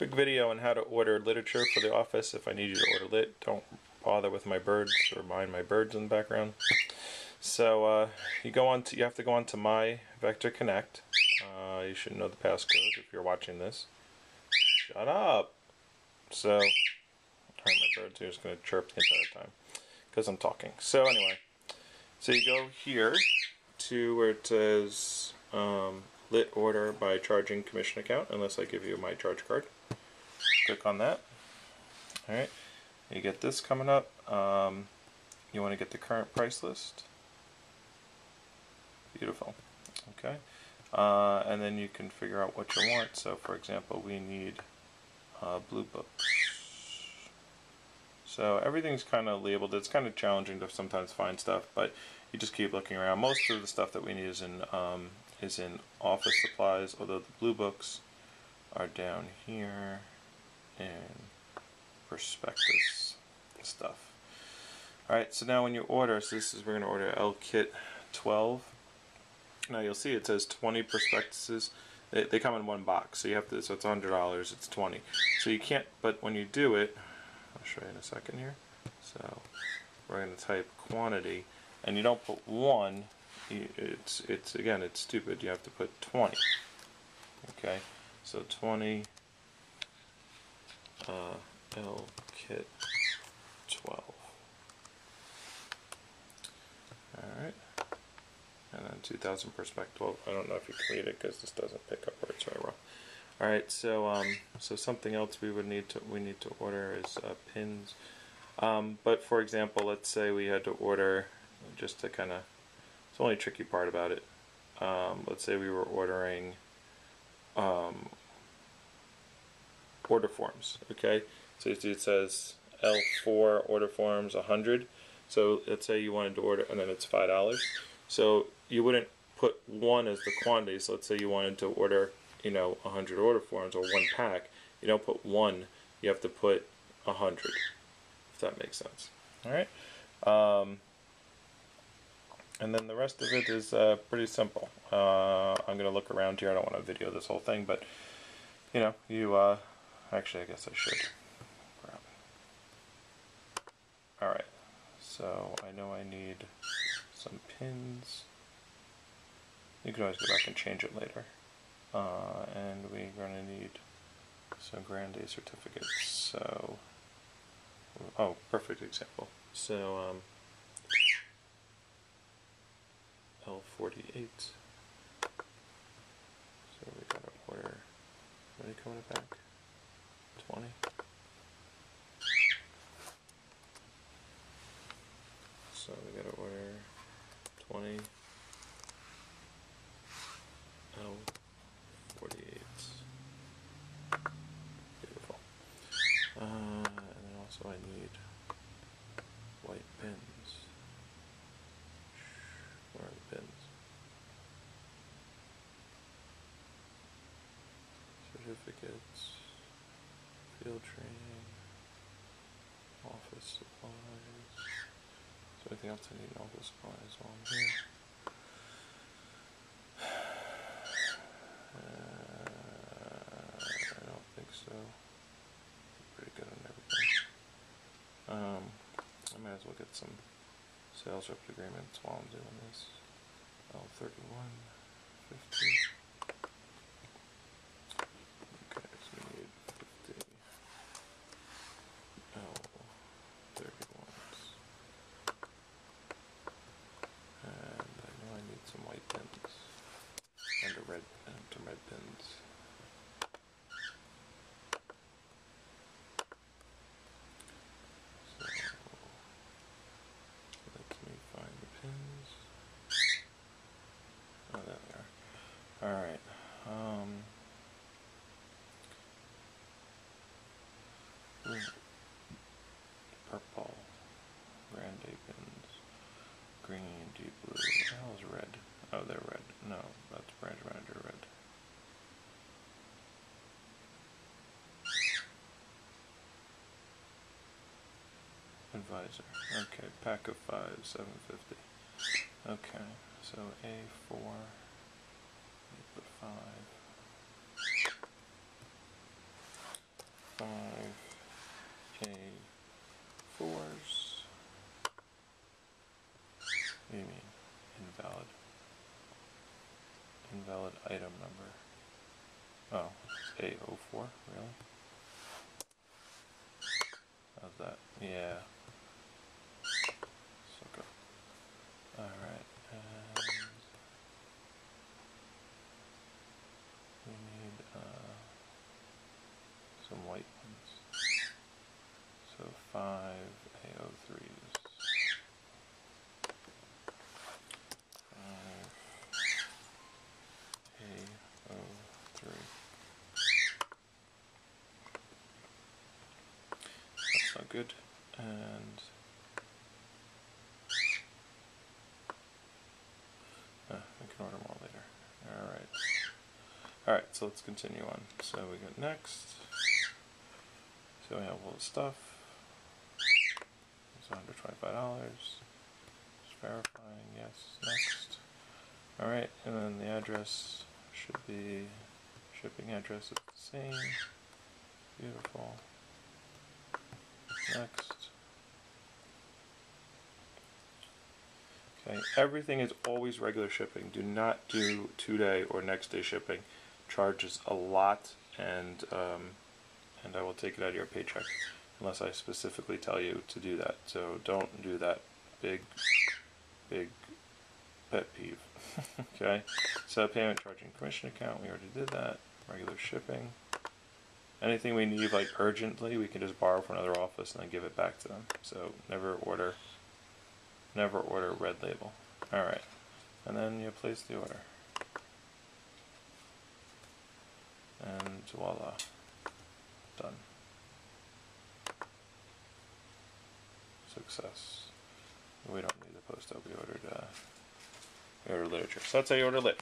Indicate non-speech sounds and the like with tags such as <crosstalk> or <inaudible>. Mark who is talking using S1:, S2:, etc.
S1: quick video on how to order literature for the office. If I need you to order lit, don't bother with my birds or mind my birds in the background. So uh, you go on to, you have to go on to my Vector Connect. Uh, you should know the passcode if you're watching this. Shut up. So, alright, my birds are just going to chirp the entire time because I'm talking. So anyway, so you go here to where it says um, lit order by charging commission account, unless I give you my charge card. Click on that. Alright, you get this coming up. Um, you want to get the current price list. Beautiful. Okay. Uh, and then you can figure out what you want. So, for example, we need uh, blue books. So everything's kind of labeled. It's kind of challenging to sometimes find stuff, but you just keep looking around. Most of the stuff that we need is in um, is in office supplies, although the blue books are down here in prospectus stuff. Alright, so now when you order, so this is, we're going to order L kit 12. Now you'll see it says 20 prospectuses. They, they come in one box, so you have to, so it's $100, it's 20. So you can't, but when you do it, I'll show you in a second here. So we're going to type quantity, and you don't put one, it's, it's again, it's stupid, you have to put 20. Okay, so 20 uh, L kit 12. Alright. And then 2000 perspective. I don't know if you can read it because this doesn't pick up words very well. Alright, so um, so something else we would need to we need to order is uh, pins. Um, but for example, let's say we had to order just to kind of it's only tricky part about it. Um, let's say we were ordering um, order forms. Okay, so it says L4 order forms 100. So let's say you wanted to order, and then it's five dollars. So you wouldn't put one as the quantity. So let's say you wanted to order, you know, 100 order forms or one pack. You don't put one. You have to put 100. If that makes sense. All right. Um, and then the rest of it is uh, pretty simple. Uh, I'm going to look around here. I don't want to video this whole thing, but you know, you uh, actually, I guess I should. Grab. All right. So I know I need some pins. You can always go back and change it later. Uh, and we're going to need some Grande certificates. So, oh, perfect example. So, um, L48. So we got to order, are you coming back? 20? So we gotta order 20 L48. Beautiful. Uh, and then also I need white pins. Where are the pins? Certificates, field training, office supplies. Is there anything else I need office supplies I'm here? <sighs> Uh, I don't think so. Pretty good on everything. Um, I might as well get some sales rep agreements while I'm doing this. L31, 50. red. Oh, they're red. No, that's branch manager red. Advisor. Okay, pack of five, 750. Okay, so A4. valid item number. Oh, it's 804, really? How's that? Yeah. So good. Alright, and we need uh, some white ones. So five. Good. And uh, we can order more later. All right. All right. So let's continue on. So we got next. So we have all the stuff. It's one hundred twenty-five dollars. Just verifying. Yes. Next. All right, and then the address should be shipping address is the same. Beautiful. Next. Okay, everything is always regular shipping. Do not do two day or next day shipping. Charges a lot, and um, and I will take it out of your paycheck unless I specifically tell you to do that. So don't do that. Big, big pet peeve. <laughs> okay, so payment charging commission account. We already did that. Regular shipping. Anything we need like urgently, we can just borrow from another office and then give it back to them. So never order, never order red label. All right, and then you place the order, and voila, done. Success. We don't need the post up. We ordered. Uh, we ordered literature. So that's how you order lit.